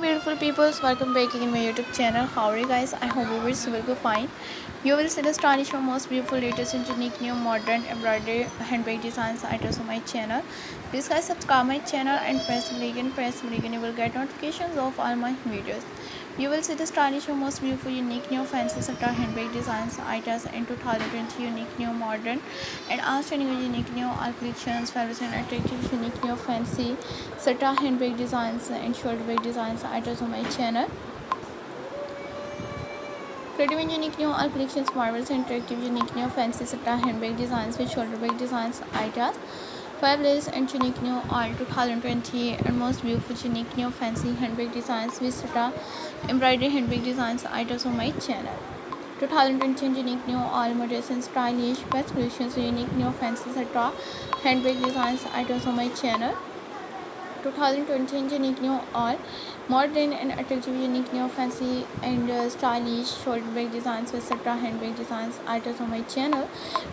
beautiful peoples. Welcome back in my youtube channel. How are you guys? I hope you will be fine. You will see the stylish and most beautiful latest and unique new modern embroidery handbag designs items on my channel. Please guys subscribe my channel and press the bell and press the bell and you will get notifications of all my videos you will see the stylish and most beautiful unique new fancy Satra handbag designs items in 2020 unique new modern and outstanding unique new all collections fabrics and attractive unique new fancy Satra handbag designs and shoulder bag designs items on my channel. Pretty and unique new all collections marvels and attractive unique new fancy Satra handbag designs with shoulder bag designs items Fabulous and unique new all 2020 and most beautiful unique new fancy handbag designs with embroidery handbag designs items on my channel. 2020 unique new all modest and stylish best solutions unique new fancy etc handbag designs items on my channel 2020 unique new all modern and attractive unique new fancy and uh, stylish shoulder bag designs with etc handbag designs items on my channel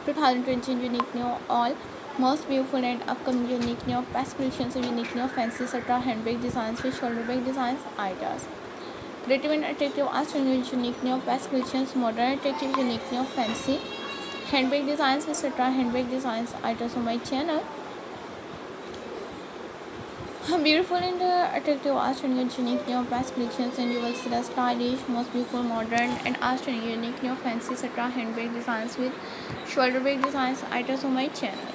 2020 unique new all most beautiful and upcoming unique new past collections of unique new fancy etc handbag designs with shoulder bag designs items creative and attractive astonishing unique new past collections modern attractive unique new fancy. Handbag designs etc handbag designs items on my channel. Beautiful and uh, attractive astonishing unique new past collections and you will see the stylish most beautiful modern and astonishing unique new fancy etc handbag designs with shoulder bag designs items on my channel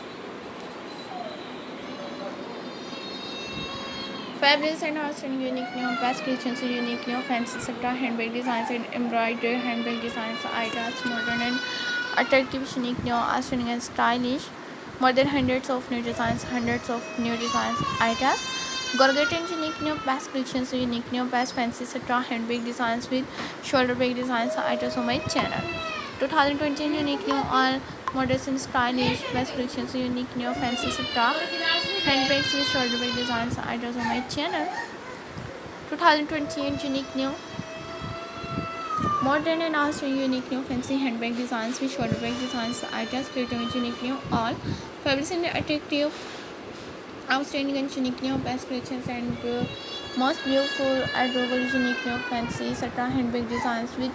Fabulous and outstanding unique new best creations unique new fancy sector handbag designs and embroidered handbag designs items modern and attractive unique new outstanding and stylish. More than hundreds of new designs hundreds of new designs items Gorget and unique new best creations unique new best fancy sector handbag designs with shoulder bag designs items on my channel. 2020 unique new all modest and stylish best collections unique new fancy sector handbags with shoulder bag designs items on my channel 2020 unique new modern and also unique new fancy handbag designs with shoulder bag designs items creative and unique new all fabrics and attractive outstanding and unique new best collections and uh, most beautiful adorable unique new fancy satin handbag designs with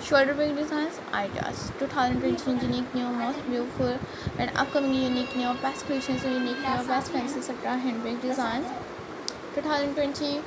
shoulder bag designs ideas 2020 unique new most beautiful and upcoming unique new best creations unique new best fancy satin handbag designs. 2020